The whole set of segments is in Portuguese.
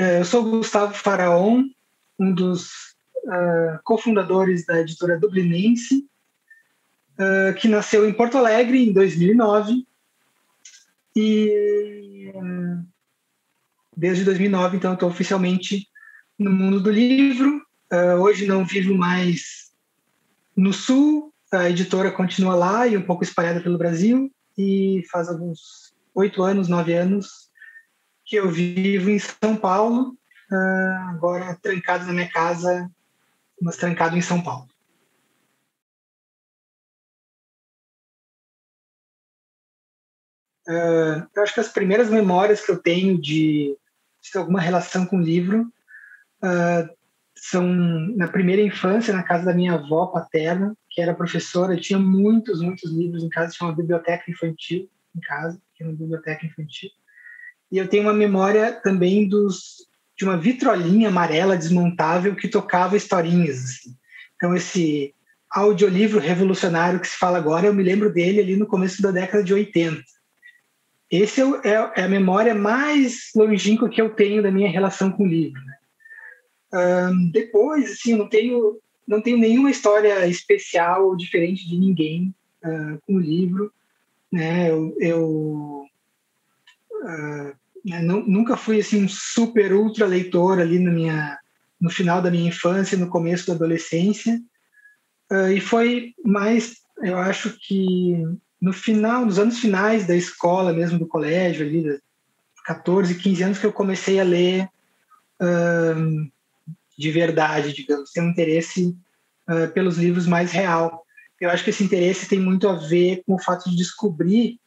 eu sou Gustavo Faraon, um dos uh, cofundadores da editora Dublinense, uh, que nasceu em Porto Alegre em 2009 e desde 2009 então estou oficialmente no mundo do livro. Uh, hoje não vivo mais no Sul, a editora continua lá e um pouco espalhada pelo Brasil e faz alguns oito anos, nove anos que eu vivo em São Paulo, uh, agora trancado na minha casa, mas trancado em São Paulo. Uh, eu acho que as primeiras memórias que eu tenho de, de alguma relação com o livro uh, são na primeira infância, na casa da minha avó paterna, que era professora, tinha muitos, muitos livros em casa, tinha uma biblioteca infantil em casa, que era uma biblioteca infantil. E eu tenho uma memória também dos de uma vitrolinha amarela desmontável que tocava historinhas. Assim. Então, esse audiolivro revolucionário que se fala agora, eu me lembro dele ali no começo da década de 80. Esse é, é, é a memória mais longínqua que eu tenho da minha relação com o livro. Né? Um, depois, assim, não tenho, não tenho nenhuma história especial ou diferente de ninguém uh, com o livro. Né? Eu, eu uh, não, nunca fui assim um super ultra leitor ali na minha, no final da minha infância, no começo da adolescência. Uh, e foi mais, eu acho que no final, nos anos finais da escola mesmo, do colégio, ali, 14, 15 anos, que eu comecei a ler uh, de verdade, digamos, ter um interesse uh, pelos livros mais real. Eu acho que esse interesse tem muito a ver com o fato de descobrir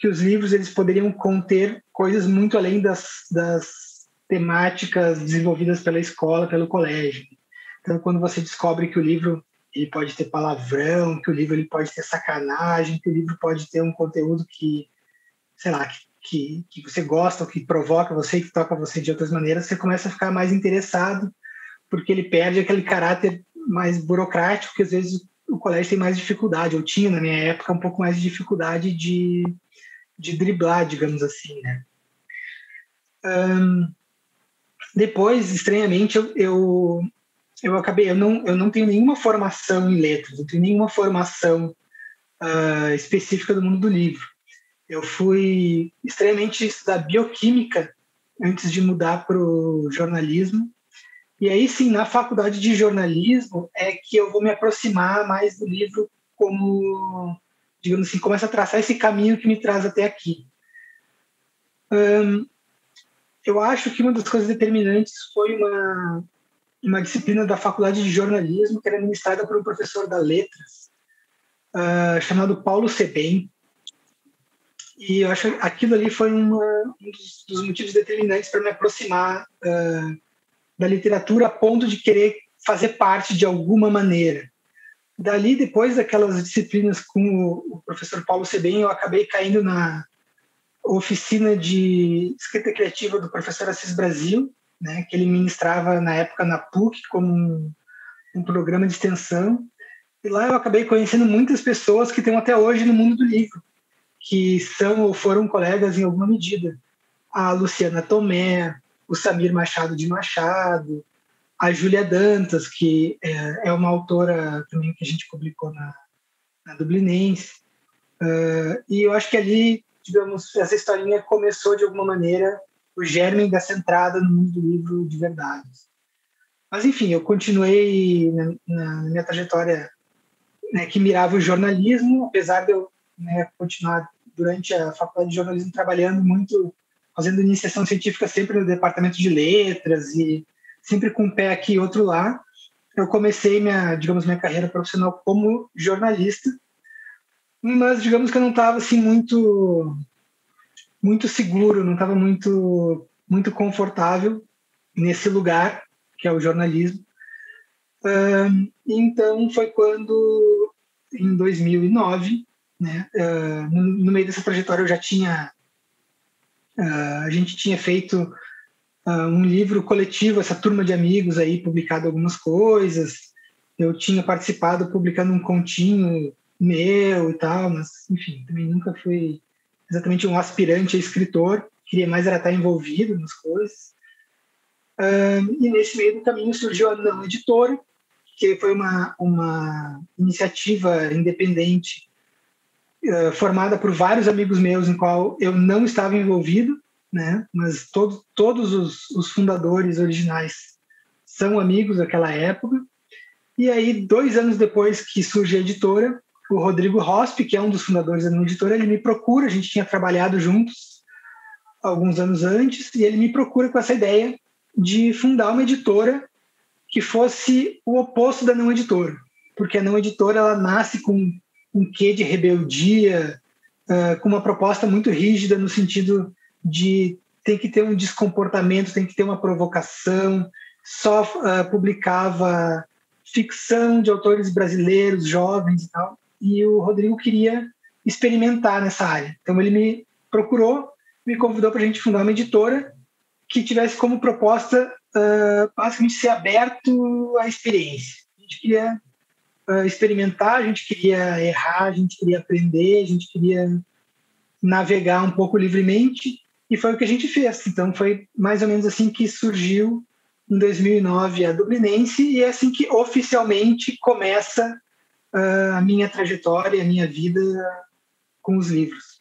que os livros eles poderiam conter coisas muito além das, das temáticas desenvolvidas pela escola, pelo colégio. Então, quando você descobre que o livro ele pode ter palavrão, que o livro ele pode ter sacanagem, que o livro pode ter um conteúdo que, sei lá, que, que, você gosta, que provoca você, que toca você de outras maneiras, você começa a ficar mais interessado, porque ele perde aquele caráter mais burocrático que às vezes o colégio tem mais dificuldade, ou tinha na minha época um pouco mais de dificuldade de, de driblar, digamos assim, né? Um, depois, estranhamente, eu, eu eu acabei, eu não, eu não tenho nenhuma formação em letras, não tenho nenhuma formação uh, específica do mundo do livro. Eu fui extremamente estudar bioquímica antes de mudar para o jornalismo. E aí sim, na faculdade de jornalismo é que eu vou me aproximar mais do livro como, digamos assim, começa a traçar esse caminho que me traz até aqui. Eu acho que uma das coisas determinantes foi uma uma disciplina da Faculdade de Jornalismo que era ministrada por um professor da Letras uh, chamado Paulo Sebem. E eu acho que aquilo ali foi uma, um dos, dos, motivos determinantes para me aproximar uh, da literatura a ponto de querer fazer parte de alguma maneira. Dali, depois daquelas disciplinas com o, professor Paulo Sebem, eu acabei caindo na oficina de escrita criativa do professor Assis Brasil, né, que ele ministrava na época na PUC como um, um programa de extensão. E lá eu acabei conhecendo muitas pessoas que estão até hoje no mundo do livro, que são ou foram colegas em alguma medida. A Luciana Tomé, o Samir Machado de Machado, a Júlia Dantas, que é, é, uma autora também que a gente publicou na, na Dublinense. Uh, e eu acho que ali, digamos, essa historinha começou de alguma maneira o germe dessa entrada no mundo do livro de verdade. Mas, enfim, eu continuei na, na minha trajetória né, que mirava o jornalismo, apesar de eu né, continuar durante a faculdade de jornalismo trabalhando muito, fazendo iniciação científica sempre no departamento de letras e sempre com um pé aqui e outro lá. Eu comecei minha, digamos, minha carreira profissional como jornalista, mas digamos que eu não estava assim muito muito seguro, não estava muito muito confortável nesse lugar que é o jornalismo. Então foi quando em 2009, né, no, meio dessa trajetória eu já tinha a gente tinha feito um livro coletivo, essa turma de amigos aí publicado algumas coisas. Eu tinha participado publicando um continho meu e tal, mas enfim, também nunca fui exatamente um aspirante a escritor, queria mais era estar envolvido nas coisas. Uh, e nesse meio do caminho surgiu a Não Editora, que foi uma, uma iniciativa independente uh, formada por vários amigos meus em qual eu não estava envolvido, né? mas todo, todos os, os fundadores originais são amigos daquela época. E aí, dois anos depois que surge a editora, o Rodrigo Rosp, que é um dos fundadores da editora, ele me procura, a gente tinha trabalhado juntos alguns anos antes, e ele me procura com essa ideia de fundar uma editora que fosse o oposto da não editora, porque a não editora ela nasce com um quê de rebeldia, uh, com uma proposta muito rígida no sentido de tem que ter um descomportamento, tem que ter uma provocação, só uh, publicava ficção de autores brasileiros, jovens e tal, e o Rodrigo queria experimentar nessa área. Então ele me procurou, me convidou para a gente fundar uma editora que tivesse como proposta uh, basicamente ser aberto à experiência. A gente queria uh, experimentar, a gente queria errar, a gente queria aprender, a gente queria navegar um pouco livremente e foi o que a gente fez. Então foi mais ou menos assim que surgiu em 2009 a Dublinense e é assim que oficialmente começa uh, a minha trajetória, a minha vida com os livros.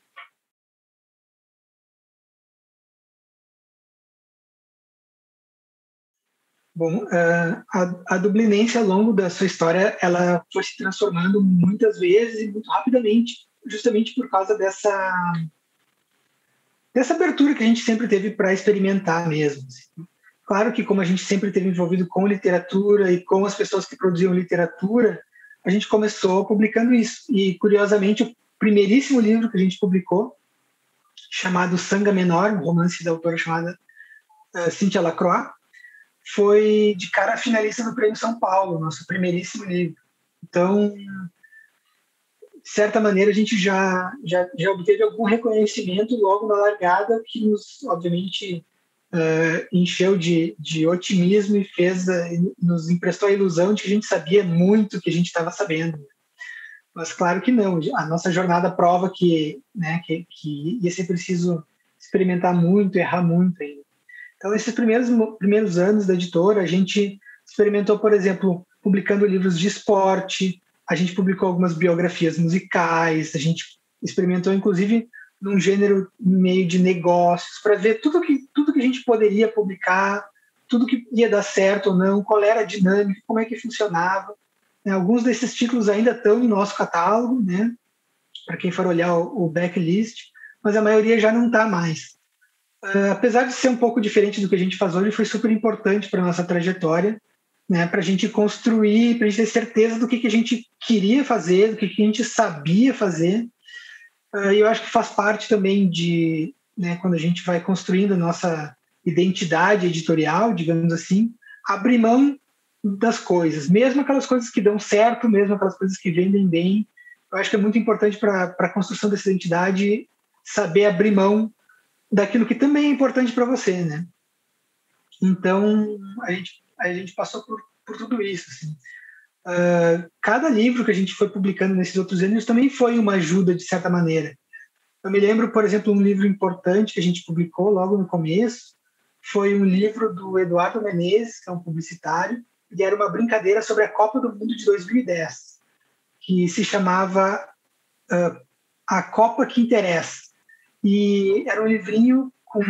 Bom, uh, a, a Dublinense, ao longo da sua história, ela foi se transformando muitas vezes e muito rapidamente, justamente por causa dessa dessa abertura que a gente sempre teve para experimentar mesmo. Assim. Claro que como a gente sempre teve envolvido com literatura e com as pessoas que produziam literatura, a gente começou publicando isso. E curiosamente, o primeiríssimo livro que a gente publicou, chamado Sanga Menor, um romance da autora chamada uh, Cynthia Lacroix, foi de cara finalista do Prêmio São Paulo, nosso primeiríssimo livro. Então, de certa maneira, a gente já, já, já obteve algum reconhecimento logo na largada, que nos, obviamente, uh, encheu de, de otimismo e fez, uh, nos emprestou a ilusão de que a gente sabia muito que a gente estava sabendo. Mas claro que não. A nossa jornada prova que, né, que, que ia ser preciso experimentar muito, errar muito ainda. Então, esses primeiros, primeiros anos da editora, a gente experimentou, por exemplo, publicando livros de esporte, a gente publicou algumas biografias musicais, a gente experimentou, inclusive, num gênero meio de negócios, para ver tudo que, tudo que a gente poderia publicar, tudo que ia dar certo ou não, qual era a dinâmica, como é que funcionava. Né? Alguns desses títulos ainda estão no nosso catálogo, né? para quem for olhar o, o backlist, mas a maioria já não está mais. Uh, apesar de ser um pouco diferente do que a gente faz hoje, foi super importante para nossa trajetória, né, para a gente construir, para a gente ter certeza do que, que a gente queria fazer, do que, que a gente sabia fazer. Uh, eu acho que faz parte também de, né, quando a gente vai construindo a nossa identidade editorial, digamos assim, abrir mão das coisas, mesmo aquelas coisas que dão certo, mesmo aquelas coisas que vendem bem. Eu acho que é muito importante para a construção dessa identidade saber abrir mão daquilo que também é importante para você, né? Então, a gente, a gente passou por, por tudo isso, assim. Uh, cada livro que a gente foi publicando nesses outros anos também foi uma ajuda, de certa maneira. Eu me lembro, por exemplo, um livro importante que a gente publicou logo no começo, foi um livro do Eduardo Menezes, que é um publicitário, e era uma brincadeira sobre a Copa do Mundo de 2010, que se chamava uh, A Copa que Interessa. E era um livrinho com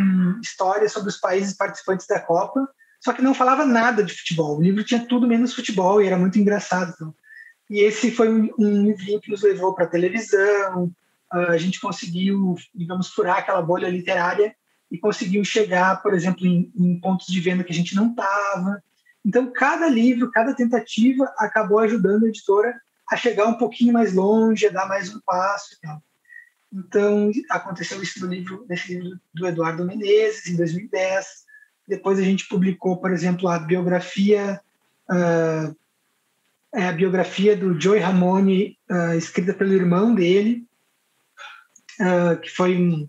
histórias sobre os países participantes da Copa, só que não falava nada de futebol. O livro tinha tudo menos futebol e era muito engraçado. Então. E esse foi um, um livrinho que nos levou para a televisão. Uh, a gente conseguiu, digamos, furar aquela bolha literária e conseguiu chegar, por exemplo, em, em pontos de venda que a gente não estava. Então, cada livro, cada tentativa acabou ajudando a editora a chegar um pouquinho mais longe, a dar mais um passo. Então. Então, aconteceu isso no livro, nesse livro do Eduardo Menezes, em 2010. Depois a gente publicou, por exemplo, a biografia, uh, a biografia do Joey Ramone, uh, escrita pelo irmão dele, uh, que foi um,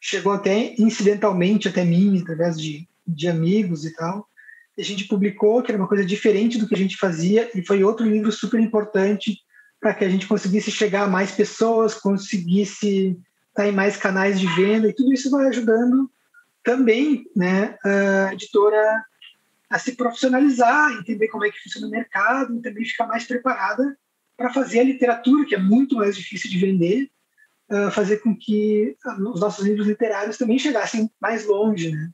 chegou até incidentalmente até mim, através de, de amigos e tal. A gente publicou, que era uma coisa diferente do que a gente fazia, e foi outro livro super importante para que a gente conseguisse chegar a mais pessoas, conseguisse estar em mais canais de venda, e tudo isso vai ajudando também né, a editora a se profissionalizar, entender como é que funciona o mercado e também ficar mais preparada para fazer a literatura, que é muito mais difícil de vender, uh, fazer com que os nossos livros literários também chegassem mais longe, né?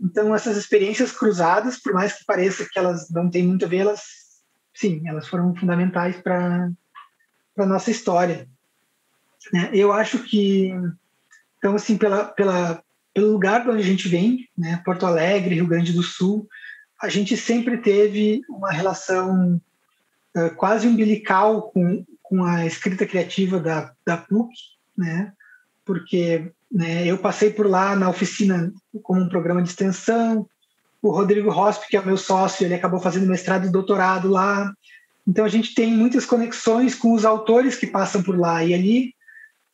Então, essas experiências cruzadas, por mais que pareça que elas não têm muito a ver, elas, sim, elas foram fundamentais para a nossa história. Né? Eu acho que, então, assim, pela, pela, pelo lugar de onde a gente vem, né, Porto Alegre, Rio Grande do Sul, a gente sempre teve uma relação uh, quase umbilical com, com a escrita criativa da, da PUC, né? porque né, eu passei por lá na oficina como um programa de extensão, o Rodrigo Rosp, que é o meu sócio, ele acabou fazendo mestrado e doutorado lá, então a gente tem muitas conexões com os autores que passam por lá, e ali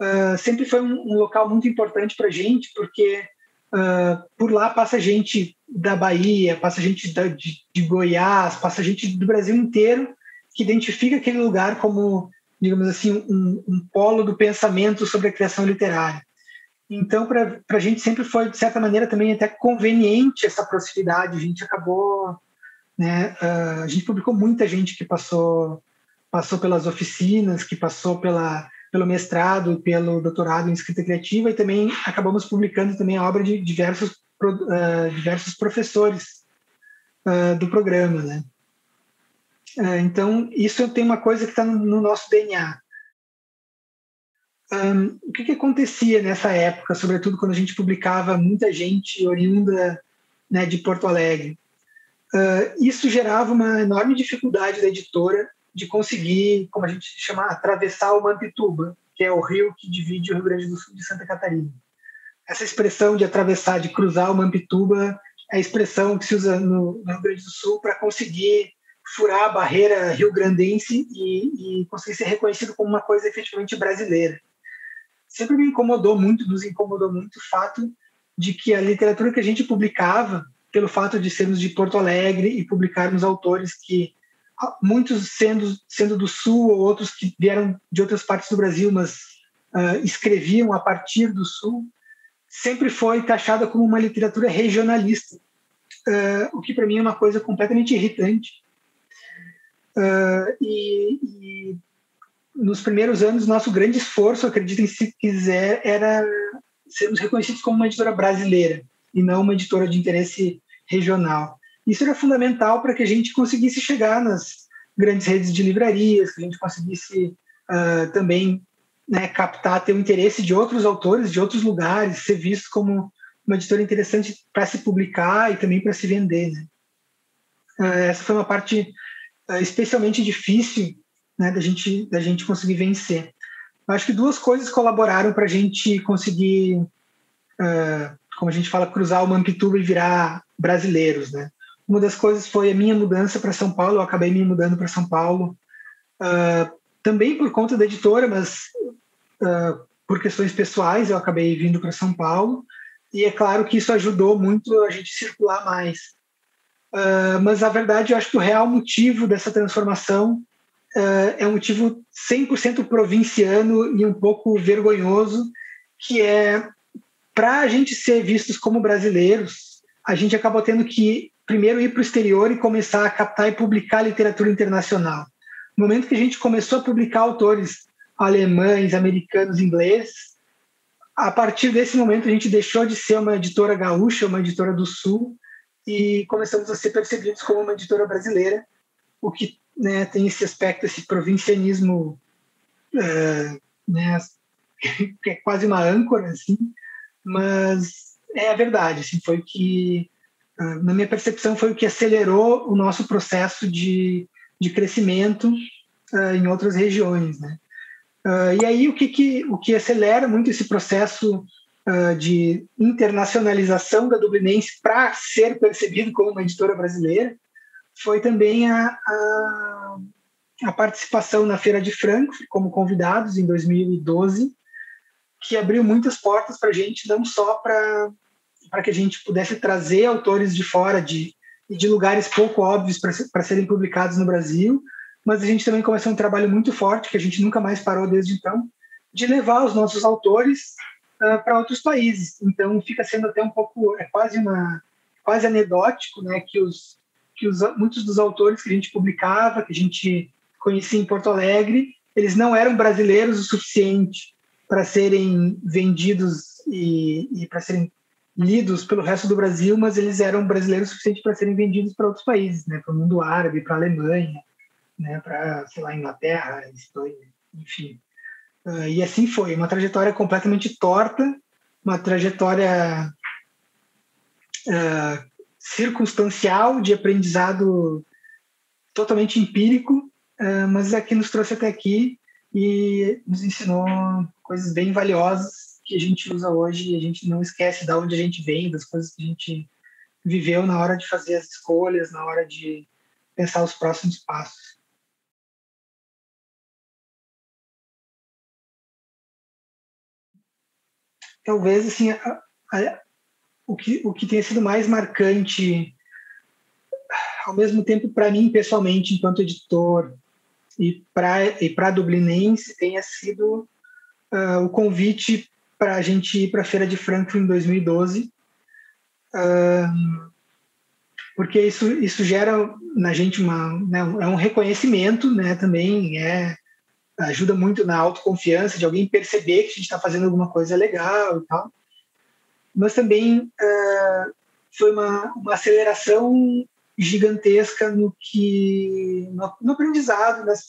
uh, sempre foi um, um, local muito importante para a gente, porque uh, por lá passa gente da Bahia, passa gente da, de, de Goiás, passa gente do Brasil inteiro que identifica aquele lugar como digamos assim, um, um polo do pensamento sobre a criação literária. Então, para a gente sempre foi, de certa maneira, também até conveniente essa proximidade. A gente acabou, né, uh, a gente publicou muita gente que passou, passou pelas oficinas, que passou pela, pelo mestrado, pelo doutorado em escrita criativa e também acabamos publicando também a obra de diversos, uh, diversos professores uh, do programa, né. É, então, isso tem uma coisa que está no nosso DNA. Um, o que, que, acontecia nessa época, sobretudo quando a gente publicava muita gente oriunda né, de Porto Alegre? Uh, isso gerava uma enorme dificuldade da editora de conseguir, como a gente chama, atravessar o Mampituba, que é o rio que divide o Rio Grande do Sul de Santa Catarina. Essa expressão de atravessar, de cruzar o Mampituba, é a expressão que se usa no, Rio Grande do Sul para conseguir furar a barreira rio-grandense e, e conseguir ser reconhecido como uma coisa efetivamente brasileira. Sempre me incomodou muito, nos incomodou muito o fato de que a literatura que a gente publicava, pelo fato de sermos de Porto Alegre e publicarmos autores que muitos sendo sendo do sul ou outros que vieram de outras partes do Brasil, mas uh, escreviam a partir do sul, sempre foi taxada como uma literatura regionalista, uh, o que para mim é uma coisa completamente irritante, Uh, e, e, nos primeiros anos, nosso grande esforço, acreditem se quiser, era sermos reconhecidos como uma editora brasileira e não uma editora de interesse regional. Isso era fundamental para que a gente conseguisse chegar nas grandes redes de livrarias, que a gente conseguisse uh, também né, captar, ter o interesse de outros autores, de outros lugares, ser visto como uma editora interessante para se publicar e também para se vender. Né? Uh, essa foi uma parte é, especialmente difícil né, da, gente, da gente conseguir vencer. Acho que duas coisas colaboraram para a gente conseguir, uh, como a gente fala, cruzar o Mampituba e virar brasileiros. Né? Uma das coisas foi a minha mudança para São Paulo, eu acabei me mudando para São Paulo, uh, também por conta da editora, mas uh, por questões pessoais eu acabei vindo para São Paulo, e é claro que isso ajudou muito a gente circular mais. Uh, mas a verdade, eu acho que o real motivo dessa transformação é um motivo 100% provinciano e um pouco vergonhoso, que é para a gente ser vistos como brasileiros, a gente acabou tendo que primeiro ir para o exterior e começar a captar e publicar literatura internacional. No momento que a gente começou a publicar autores alemães, americanos, ingleses, a partir desse momento a gente deixou de ser uma editora gaúcha, uma editora do Sul, e começamos a ser percebidos como uma editora brasileira, o que né, tem esse aspecto, esse provincianismo, é, né, que é quase uma âncora, assim, mas é a verdade, assim, foi que, na minha percepção, foi o que acelerou o nosso processo de, de crescimento uh, em outras regiões, né? Uh, e aí o que, que, o que acelera muito esse processo de internacionalização da Dublinense para ser percebido como uma editora brasileira foi também a, a, a, participação na Feira de Frankfurt como convidados em 2012, que abriu muitas portas para a gente, não só para para que a gente pudesse trazer autores de fora de, de lugares pouco óbvios para serem publicados no Brasil, mas a gente também começou um trabalho muito forte, que a gente nunca mais parou desde então, de levar os nossos autores uh, para outros países. Então fica sendo até um pouco, é quase uma quase anedótico, né, que os que os, muitos dos autores que a gente publicava, que a gente conhecia em Porto Alegre, eles não eram brasileiros o suficiente para serem vendidos e, e para serem lidos pelo resto do Brasil, mas eles eram brasileiros o suficiente para serem vendidos para outros países, né, para o mundo árabe, para a Alemanha, né, para sei lá Inglaterra, Espanha, enfim. Uh, e assim foi, uma trajetória completamente torta, uma trajetória uh, circunstancial de aprendizado totalmente empírico, uh, mas é que nos trouxe até aqui e nos ensinou coisas bem valiosas que a gente usa hoje e a gente não esquece de onde a gente vem, das coisas que a gente viveu na hora de fazer as escolhas, na hora de pensar os próximos passos. Talvez assim a, a, o que o que tenha sido mais marcante ao mesmo tempo para mim pessoalmente enquanto editor e para e para Dublinense tenha sido uh, o convite para a gente ir para a Feira de Frankfurt em 2012, uh, porque isso isso gera na gente uma né, é um reconhecimento, né? Também é ajuda muito na autoconfiança de alguém perceber que a gente está fazendo alguma coisa legal e tal. Mas também foi uma, uma aceleração gigantesca no que no, no aprendizado das,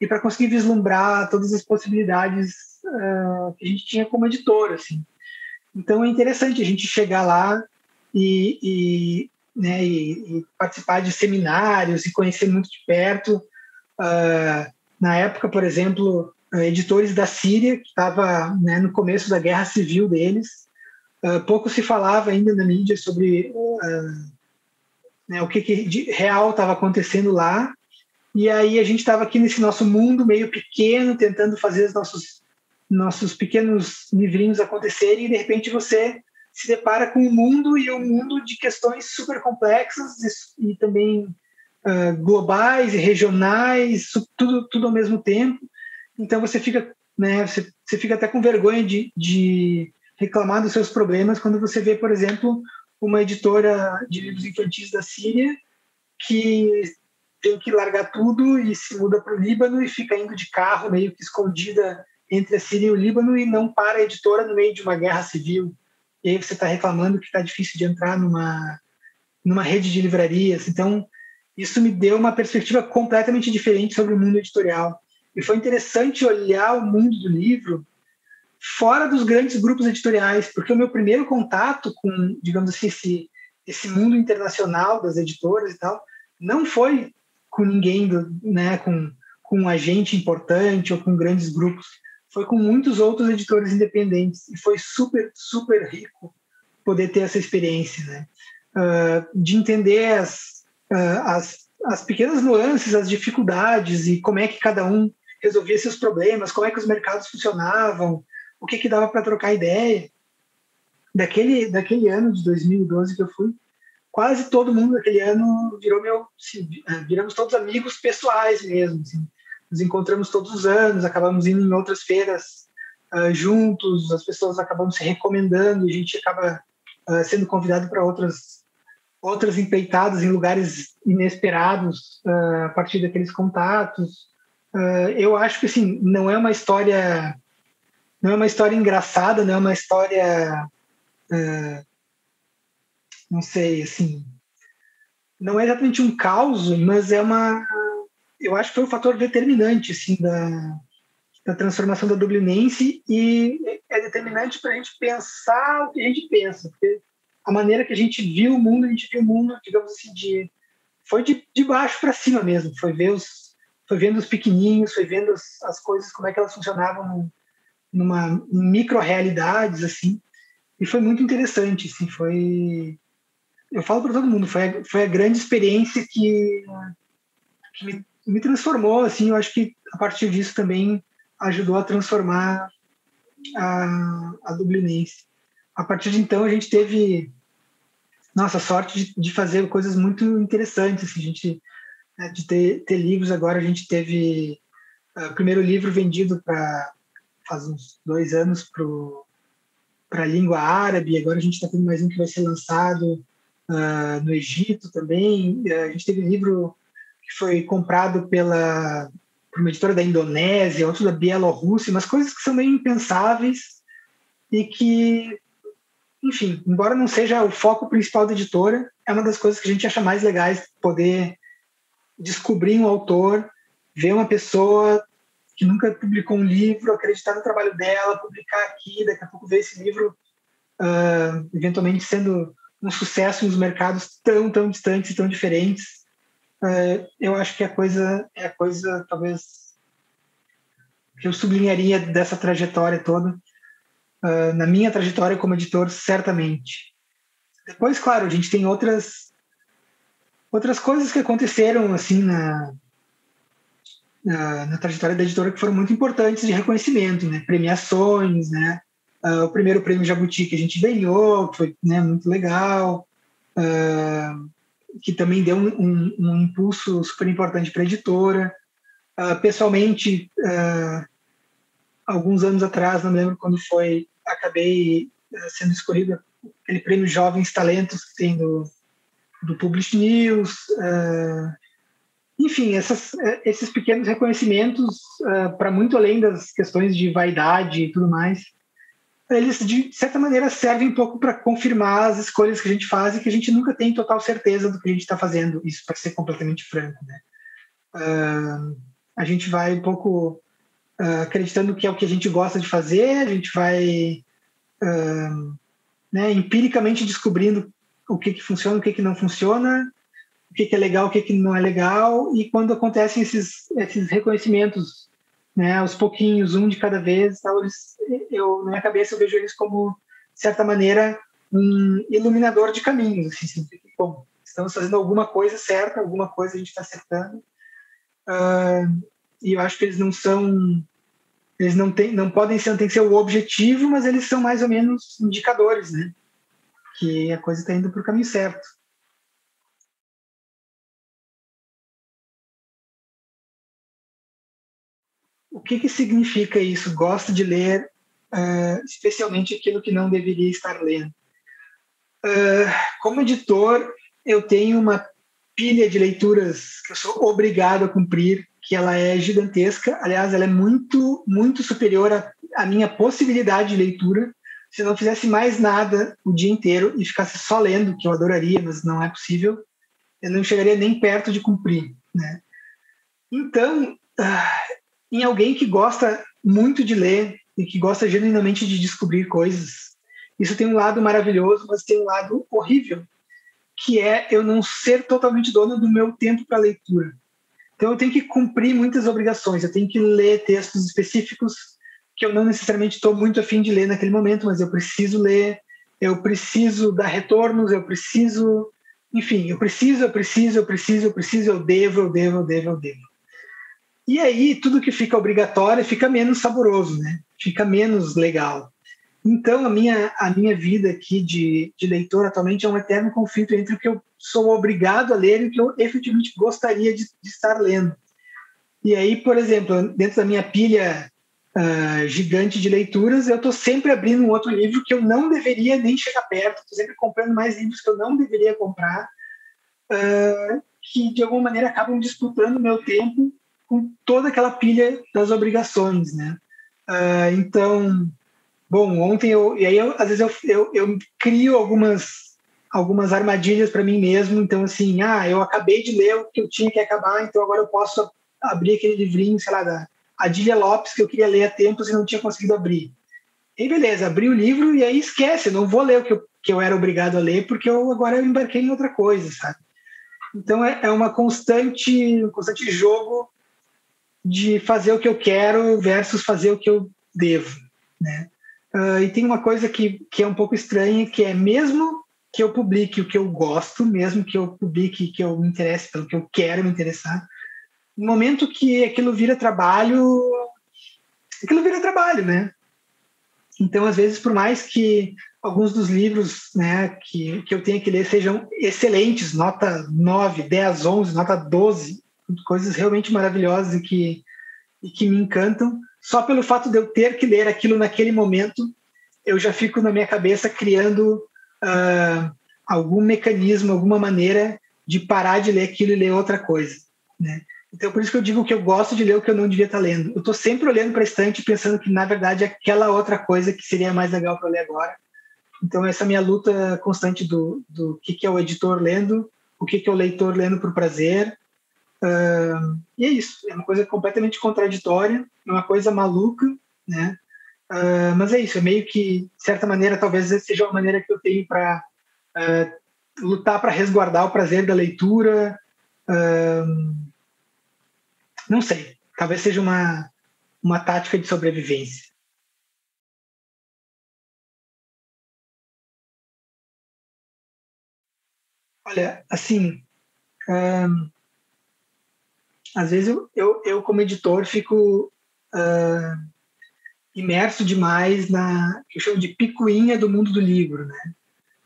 e para conseguir vislumbrar todas as possibilidades uh, que a gente tinha como editor assim. Então é interessante a gente chegar lá e, e né e, e participar de seminários e conhecer muito de perto. Uh, na época por exemplo editores da Síria que estava né, no começo da guerra civil deles. Uh, pouco se falava ainda na mídia sobre né, o que, que real estava acontecendo lá. E aí a gente estava aqui nesse nosso mundo meio pequeno, tentando fazer os nossos, nossos pequenos livrinhos acontecerem, e de repente você se depara com um mundo e um mundo de questões super complexas e, e também uh, globais e regionais, tudo, tudo ao mesmo tempo. Então você fica, né, você, você fica até com vergonha de, de reclamar dos seus problemas quando você vê, por exemplo, uma editora de livros infantis da Síria que tem que largar tudo e se muda para o Líbano e fica indo de carro meio que escondida entre a Síria e o Líbano e não para a editora no meio de uma guerra civil. E aí você está reclamando que está difícil de entrar numa, numa rede de livrarias. Então, isso me deu uma perspectiva completamente diferente sobre o mundo editorial. E foi interessante olhar o mundo do livro fora dos grandes grupos editoriais, porque o meu primeiro contato com, digamos assim, esse, esse mundo internacional das editoras e tal, não foi com ninguém, do, né, com, com um agente importante ou com grandes grupos, foi com muitos outros editores independentes e foi super, super rico poder ter essa experiência, né? Uh, de entender as, uh, as, as pequenas nuances, as dificuldades e como é que cada um resolvia seus problemas, como é que os mercados funcionavam, o que, que dava para trocar ideia. Daquele, daquele ano de 2012 que eu fui, quase todo mundo daquele ano virou meu. É, viramos todos amigos pessoais mesmo. Assim. Nos encontramos todos os anos, acabamos indo em outras feiras uh, juntos, as pessoas acabam se recomendando, a gente acaba uh, sendo convidado para outras outras empeitadas em lugares inesperados uh, a partir daqueles contatos. eu acho que assim não é uma história não é uma história engraçada, não é uma história. Não sei, assim. Não é exatamente um caos, mas é uma. Eu acho que foi um fator determinante, assim, da, da transformação da Dublinense e é determinante para a gente pensar o que a gente pensa, porque a maneira que a gente viu o mundo, a gente viu o mundo, digamos assim, de foi de, de baixo para cima mesmo, foi ver os foi vendo os pequenininhos, foi vendo as, as coisas como é que elas funcionavam numa micro realidades assim e foi muito interessante assim foi eu falo para todo mundo foi foi a grande experiência que, que me, me, transformou assim eu acho que a partir disso também ajudou a transformar a, a Dublinense. A partir de então a gente teve nossa sorte de, de fazer coisas muito interessantes assim, a gente né, de ter, ter livros. Agora a gente teve uh, o primeiro livro vendido para faz uns dois anos para a língua árabe, agora a gente está tendo mais um que vai ser lançado uh, no Egito também. A gente teve livro que foi comprado pela por uma editora da Indonésia, outro da Bielorrússia, mas coisas que são meio impensáveis e que, enfim, embora não seja o foco principal da editora, é uma das coisas que a gente acha mais legais poder descobrir um autor, ver uma pessoa que nunca publicou um livro, acreditar no trabalho dela, publicar aqui, daqui a pouco ver esse livro uh, eventualmente sendo um sucesso nos mercados tão, tão distantes e tão diferentes. Uh, eu acho que a coisa é a coisa, talvez, que eu sublinharia dessa trajetória toda, uh, na minha trajetória como editor, certamente. Depois, claro, a gente tem outras outras coisas que aconteceram assim na, na, na, trajetória da editora que foram muito importantes de reconhecimento, né? Premiações, né? Uh, o primeiro prêmio Jabuti que a gente ganhou, que foi né, muito legal, uh, que também deu um, um, impulso super importante para a editora. Uh, pessoalmente, alguns anos atrás, não me lembro quando foi, acabei sendo escolhida aquele prêmio Jovens Talentos que tem do, do Publish News, enfim, essas, esses pequenos reconhecimentos, para muito além das questões de vaidade e tudo mais, eles de certa maneira servem um pouco para confirmar as escolhas que a gente faz e que a gente nunca tem total certeza do que a gente está fazendo, isso para ser completamente franco. Né? Uh, a gente vai um pouco uh, acreditando que é o que a gente gosta de fazer, a gente vai uh, né, empiricamente descobrindo o que, que funciona, o que, que não funciona, o que, que é legal, o que, que não é legal, e quando acontecem esses, esses reconhecimentos né, aos pouquinhos, um de cada vez. Então eles, eu, na minha cabeça, eu vejo eles como, de certa maneira, um iluminador de caminhos. Assim, bom, estamos fazendo alguma coisa certa, alguma coisa a gente está acertando. Uh, e eu acho que eles não são eles não tem, não podem ser, não tem que ser o objetivo, mas eles são mais ou menos indicadores, né? Que a coisa está indo para o caminho certo. O que, que significa isso? Gosto de ler, uh, especialmente aquilo que não deveria estar lendo. Uh, como editor, eu tenho uma pilha de leituras que eu sou obrigado a cumprir, que ela é gigantesca. Aliás, ela é muito, muito superior à, minha possibilidade de leitura. Se eu não fizesse mais nada o dia inteiro e ficasse só lendo, que eu adoraria, mas não é possível, eu não chegaria nem perto de cumprir. Né? Então, uh, em alguém que gosta muito de ler e que gosta genuinamente de descobrir coisas. Isso tem um lado maravilhoso, mas tem um lado horrível, que é eu não ser totalmente dono do meu tempo para leitura. Então eu tenho que cumprir muitas obrigações, eu tenho que ler textos específicos que eu não necessariamente estou muito afim de ler naquele momento, mas eu preciso ler, eu preciso dar retornos, eu preciso, enfim, eu preciso, eu preciso, eu preciso, eu preciso, eu devo, eu devo, eu devo, eu devo. E aí tudo que fica obrigatório fica menos saboroso, né? Fica menos legal. Então a minha a minha vida aqui de, de leitor atualmente é um eterno conflito entre o que eu sou obrigado a ler e o que eu efetivamente gostaria de, de estar lendo. E aí, por exemplo, dentro da minha pilha uh, gigante de leituras, eu estou sempre abrindo um outro livro que eu não deveria nem chegar perto, estou sempre comprando mais livros que eu não deveria comprar, uh, que de alguma maneira acabam disputando meu tempo com toda aquela pilha das obrigações, né? Uh, então, bom, ontem eu e aí eu, às vezes eu, eu, eu crio algumas algumas armadilhas para mim mesmo, então assim, ah, eu acabei de ler o que eu tinha que acabar, então agora eu posso abrir aquele livrinho, sei lá, da Adília Lopes que eu queria ler há tempos e não tinha conseguido abrir. E beleza, abri o livro e aí esquece, não vou ler o que eu, que eu era obrigado a ler porque eu agora eu embarquei em outra coisa, sabe? Então é, é uma constante, um constante jogo de fazer o que eu quero versus fazer o que eu devo, né? Uh, e tem uma coisa que, que é um pouco estranha, que é mesmo que eu publique o que eu gosto, mesmo que eu publique que eu me interesse pelo que eu quero me interessar, no momento que aquilo vira trabalho, aquilo vira trabalho, né? Então, às vezes, por mais que alguns dos livros né, que, que eu tenha que ler sejam excelentes, nota 9, 10, 11, nota 12, coisas realmente maravilhosas e que, e que me encantam. Só pelo fato de eu ter que ler aquilo naquele momento, eu já fico na minha cabeça criando uh, algum mecanismo, alguma maneira de parar de ler aquilo e ler outra coisa, né? Então, por isso que eu digo que eu gosto de ler o que eu não devia estar lendo. Eu estou sempre olhando para a estante pensando que, na verdade, é aquela outra coisa que seria mais legal para ler agora. Então, essa é a minha luta constante do, do que, que é o editor lendo, o que, que é o leitor lendo por prazer. Uh, e é isso. É uma coisa completamente contraditória, é uma coisa maluca, né? Uh, mas é isso. É meio que, de certa maneira, talvez seja uma maneira que eu tenho para uh, lutar para resguardar o prazer da leitura. Não sei. Talvez seja uma, uma tática de sobrevivência. Olha, assim, às vezes eu, eu, eu, como editor, fico uh, imerso demais na que eu chamo de picuinha do mundo do livro, né?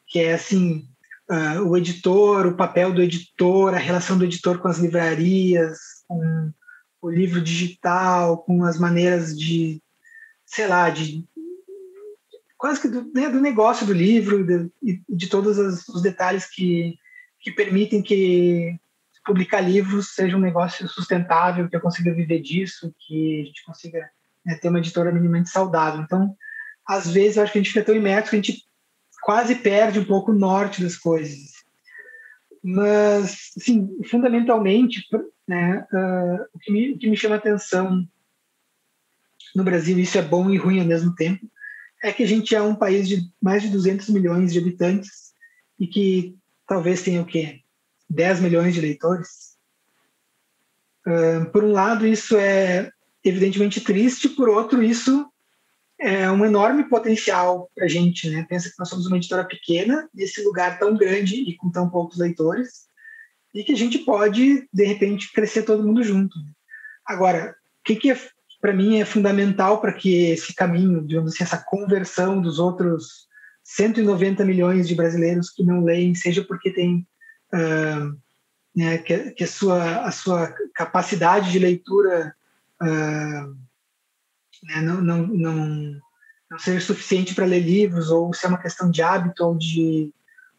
Que é assim, uh, o editor, o papel do editor, a relação do editor com as livrarias, com o livro digital, com as maneiras de, sei lá, de quase que do, né, do negócio do livro de, de, todos os detalhes que, que permitem que publicar livros seja um negócio sustentável, que eu consiga viver disso, que a gente consiga né, ter uma editora minimamente saudável. Então, às vezes, eu acho que a gente fica tão imerso que a gente quase perde um pouco o norte das coisas. Mas, assim, fundamentalmente, né, uh, o, que me, o que me chama atenção no Brasil, isso é bom e ruim ao mesmo tempo, é que a gente é um país de mais de 200 milhões de habitantes e que talvez tenha o quê? 10 milhões de leitores. Por um lado, isso é evidentemente triste, por outro, isso é um enorme potencial para a gente. Né? Pensa que nós somos uma editora pequena, nesse lugar tão grande e com tão poucos leitores, e que a gente pode, de repente, crescer todo mundo junto. Agora, o que, que é, para mim é fundamental para que esse caminho, digamos assim, essa conversão dos outros 190 milhões de brasileiros que não leem, seja porque tem uh, né, que, que, a, sua, a sua capacidade de leitura uh, né, não, não, não, não seja suficiente para ler livros, ou se é uma questão de hábito ou de,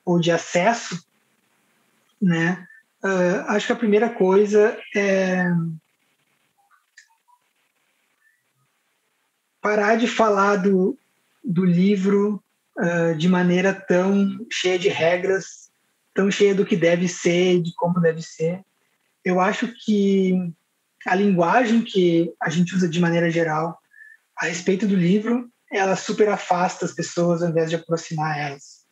ou de acesso, né? Uh, acho que a primeira coisa é parar de falar do, do livro uh, de maneira tão cheia de regras, tão cheia do que deve ser, de como deve ser. Eu acho que a linguagem que a gente usa de maneira geral a respeito do livro, ela super afasta as pessoas ao invés de aproximar elas.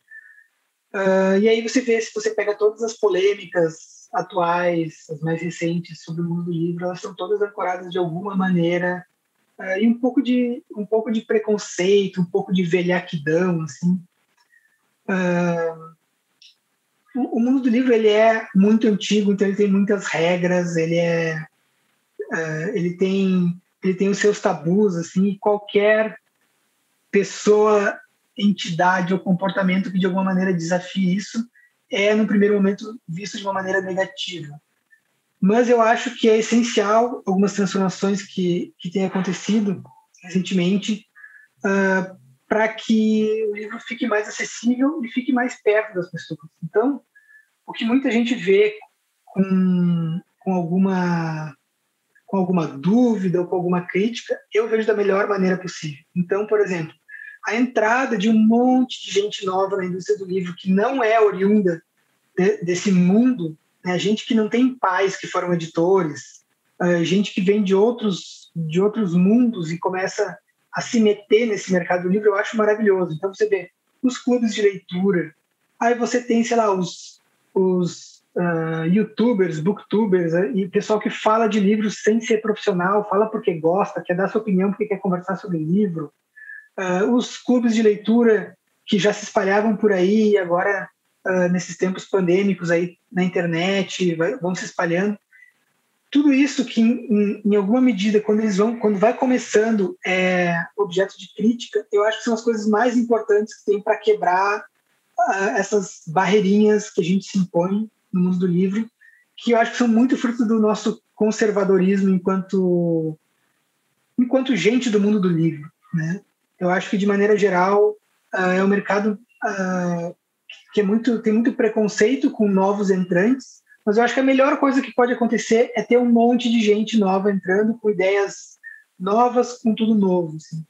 Uh, e aí você vê, se você pega todas as polêmicas atuais, as mais recentes sobre o mundo do livro, elas são todas ancoradas de alguma maneira uh, e um pouco de um pouco de preconceito, um pouco de velhaquidão, assim. Uh, o mundo do livro ele é muito antigo, então ele tem muitas regras, ele é ele tem ele tem os seus tabus, assim, e qualquer pessoa, entidade ou comportamento que de alguma maneira desafie isso é, no primeiro momento, visto de uma maneira negativa. Mas eu acho que é essencial algumas transformações que, que têm acontecido recentemente uh, para que o livro fique mais acessível e fique mais perto das pessoas. Então, o que muita gente vê com, com alguma com alguma dúvida ou com alguma crítica, eu vejo da melhor maneira possível. Então, por exemplo, a entrada de um monte de gente nova na indústria do livro que não é oriunda de, desse mundo, né? gente que não tem pais que foram editores, uh, gente que vem de outros de outros mundos e começa a se meter nesse mercado do livro, eu acho maravilhoso. Então você vê os clubes de leitura, aí você tem, sei lá, os, os uh, youtubers, booktubers uh, e pessoal que fala de livros sem ser profissional, fala porque gosta, quer dar sua opinião porque quer conversar sobre livro. Uh, os clubes de leitura que já se espalhavam por aí agora nesses tempos pandêmicos aí na internet vai, vão se espalhando tudo isso que em, em, alguma medida quando eles vão quando vai começando é objeto de crítica eu acho que são as coisas mais importantes que tem para quebrar uh, essas barreirinhas que a gente se impõe no mundo do livro, que eu acho que são muito fruto do nosso conservadorismo enquanto enquanto gente do mundo do livro, né? Eu acho que de maneira geral uh, é um mercado uh, que é muito tem muito preconceito com novos entrantes, mas eu acho que a melhor coisa que pode acontecer é ter um monte de gente nova entrando com ideias novas, com tudo novo. Assim.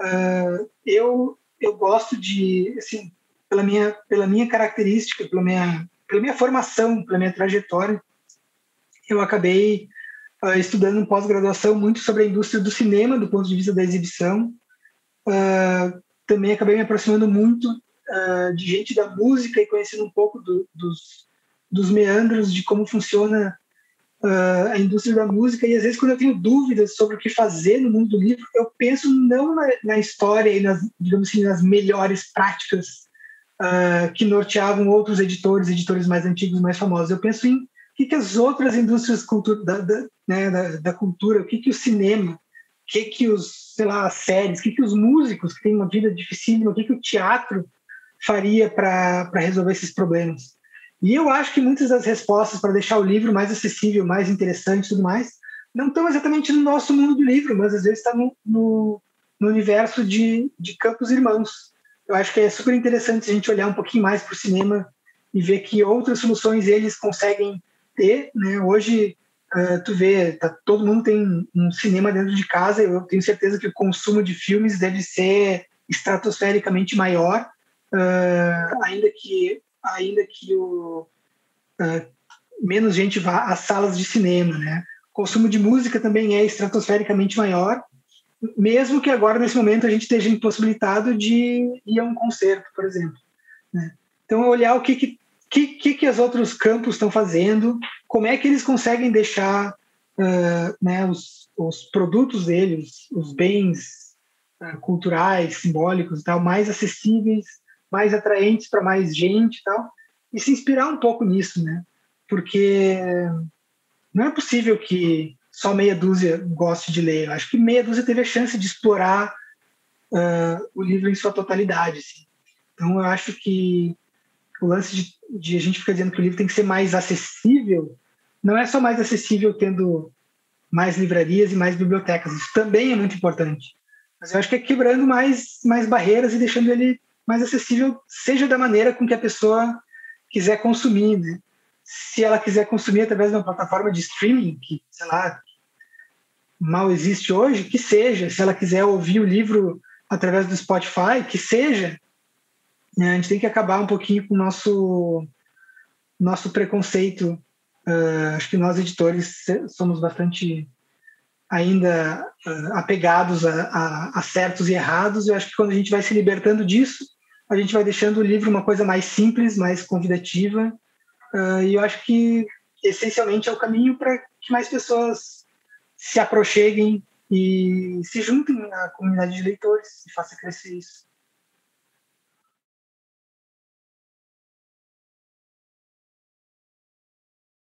Uh, eu eu gosto de assim pela minha pela minha característica, pela minha pela minha formação, pela minha trajetória, eu acabei uh, estudando pós-graduação muito sobre a indústria do cinema do ponto de vista da exibição. Uh, também acabei me aproximando muito de gente da música e conhecendo um pouco do, dos, dos meandros de como funciona uh, a indústria da música. E às vezes, quando eu tenho dúvidas sobre o que fazer no mundo do livro, eu penso não na, na história e nas, digamos assim, nas melhores práticas uh, que norteavam outros editores, editores mais antigos, mais famosos. Eu penso em o que, que as outras indústrias da, da, né, da, da cultura, o que, que o cinema, o que, que os, sei lá, as séries, o que, que os músicos que têm uma vida dificílima, o que, que o teatro faria para resolver esses problemas. E eu acho que muitas das respostas para deixar o livro mais acessível, mais interessante e tudo mais, não estão exatamente no nosso mundo do livro, mas às vezes está no, no, no, universo de, de Campos Irmãos. Eu acho que é super interessante a gente olhar um pouquinho mais para o cinema e ver que outras soluções eles conseguem ter. Né? Hoje, uh, tu vê, tá, todo mundo tem um cinema dentro de casa, eu tenho certeza que o consumo de filmes deve ser estratosfericamente maior, uh, ainda que ainda que o uh, menos gente vá às salas de cinema, né? O consumo de música também é estratosfericamente maior, mesmo que agora nesse momento a gente esteja impossibilitado de ir a um concerto, por exemplo. Né? Então olhar o que que, que que os outros campos estão fazendo, como é que eles conseguem deixar uh, né, os, os produtos deles, os bens uh, culturais, simbólicos e tal, mais acessíveis mais atraentes para mais gente e tal, e se inspirar um pouco nisso, né? Porque não é possível que só meia dúzia goste de ler. Eu acho que meia dúzia teve a chance de explorar uh, o livro em sua totalidade. Assim. Então, eu acho que o lance de, de, a gente ficar dizendo que o livro tem que ser mais acessível não é só mais acessível tendo mais livrarias e mais bibliotecas. Isso também é muito importante. Mas eu acho que é quebrando mais, mais barreiras e deixando ele mais acessível, seja da maneira com que a pessoa quiser consumir, né? Se ela quiser consumir através de uma plataforma de streaming, que, sei lá, mal existe hoje, que seja. Se ela quiser ouvir o livro através do Spotify, que seja. Né? A gente tem que acabar um pouquinho com o nosso, nosso preconceito. Uh, acho que nós, editores, somos bastante ainda uh, apegados a, a, a, certos e errados. Eu acho que quando a gente vai se libertando disso, a gente vai deixando o livro uma coisa mais simples, mais convidativa. Uh, e eu acho que essencialmente é o caminho para que mais pessoas se aproxeguem e se juntem na comunidade de leitores e faça crescer isso.